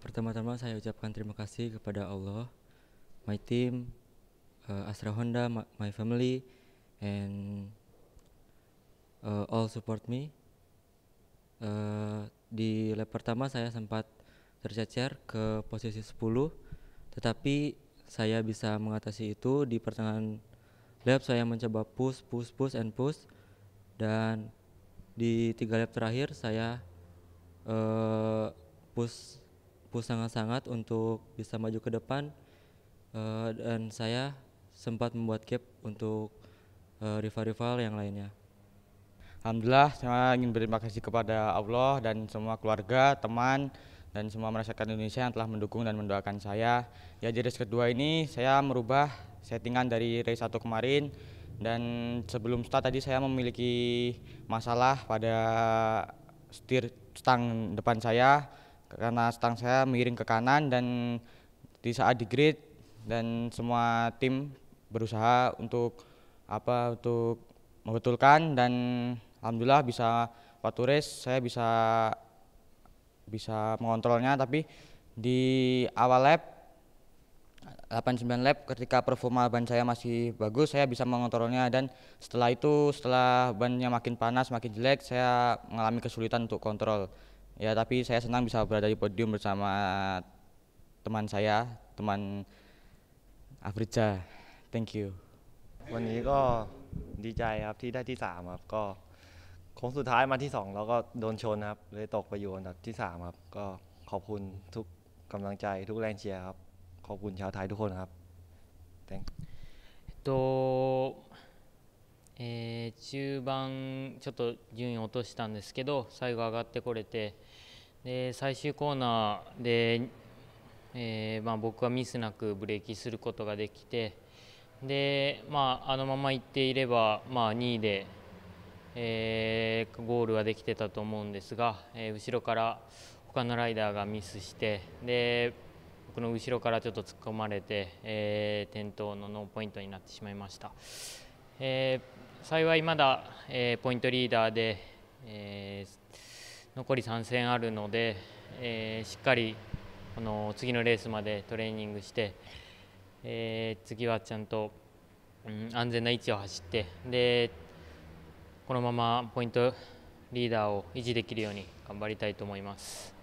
pertama-tama saya ucapkan terima kasih kepada Allah, my team, uh, Astra Honda, my, family, and uh, all support me. Uh, di lap pertama saya sempat tercecer ke posisi 10, tetapi saya bisa mengatasi itu di pertengahan lap saya mencoba push, push, push, and push, dan di tiga lap terakhir saya uh, push push sangat-sangat untuk bisa maju ke depan uh, dan saya sempat membuat gap untuk rival-rival uh, yang lainnya. Alhamdulillah saya ingin berterima kasih kepada Allah dan semua keluarga, teman, dan semua masyarakat Indonesia yang telah mendukung dan mendoakan saya. Ya di race kedua ini saya merubah settingan dari race satu kemarin dan sebelum start tadi saya memiliki masalah pada setir stang depan saya karena stang saya miring ke kanan dan di saat di grid dan semua tim berusaha untuk apa untuk membetulkan dan alhamdulillah bisa waktu race saya bisa bisa mengontrolnya. Tapi di awal lap 89 lap ketika performa ban saya masih bagus saya bisa mengontrolnya. Dan setelah itu setelah bannya makin panas makin jelek saya mengalami kesulitan untuk kontrol Ya tapi saya senang bisa berada di podium bersama teman saya, teman Afrija. Thank you. วันนี้ก็ดีใจครับที่ได้ที่สามครับก็โค้งสุดท้ายมาที่ส2แล้วก็โดนชนครับเลยตกไปอยู่อันดับที่สามครับ ก็ขอบคุณทุกกำลังใจทุกแรงเชียร์ครับ ขอบคุณชาวไทยทุกคนครับ thank you. 中盤、ちょっと順位を落としたんですけど最後上がってこれてで最終コーナーで、えーまあ、僕はミスなくブレーキすることができてで、まあ、あのままいっていれば、まあ、2位で、えー、ゴールはできてたと思うんですが、えー、後ろから他のライダーがミスしてで僕の後ろからちょっと突っ込まれて、えー、転倒のノーポイントになってしまいました。えー幸いまだ、えー、ポイントリーダーで、えー、残り3戦あるので、えー、しっかりこの次のレースまでトレーニングして、え、次はちゃんと、うん、安全な位置を走ってでこのままポイントリーダーを維持できるように頑張りたいと思います。